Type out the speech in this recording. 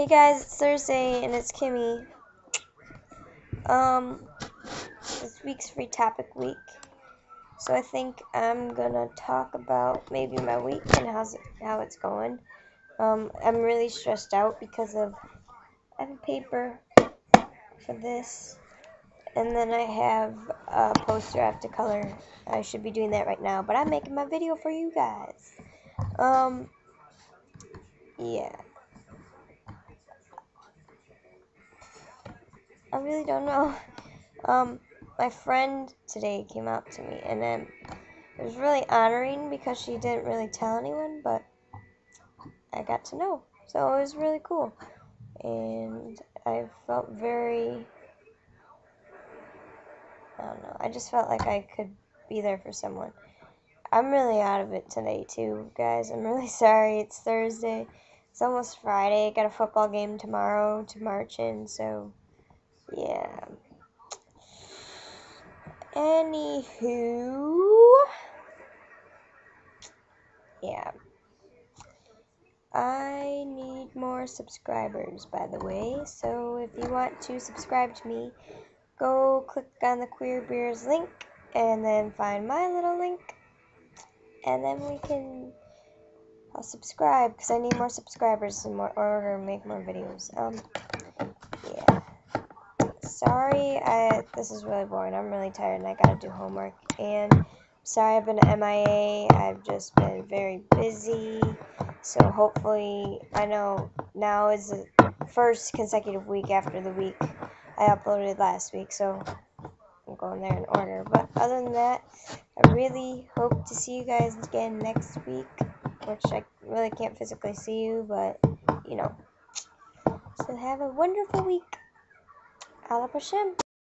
Hey guys, it's Thursday and it's Kimmy. Um, this week's free topic week. So I think I'm gonna talk about maybe my week and how's it, how it's going. Um, I'm really stressed out because of I have a paper for this, and then I have a poster I have to color. I should be doing that right now, but I'm making my video for you guys. Um, yeah. I really don't know. Um, my friend today came up to me, and then it was really honoring because she didn't really tell anyone, but I got to know. So it was really cool. And I felt very. I don't know. I just felt like I could be there for someone. I'm really out of it today, too, guys. I'm really sorry. It's Thursday. It's almost Friday. I got a football game tomorrow to march in, so yeah. Anywho, yeah. I need more subscribers, by the way. So if you want to subscribe to me, go click on the Queer Bears link and then find my little link. And then we can. I'll subscribe because I need more subscribers in order to make more videos. Um, sorry, I, this is really boring. I'm really tired and I gotta do homework. And sorry I've been MIA. I've just been very busy. So hopefully, I know now is the first consecutive week after the week I uploaded last week. So I'm going there in order. But other than that, I really hope to see you guys again next week. Which I really can't physically see you, but you know. So have a wonderful week. Ala Hashem.